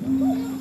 Mm-hmm.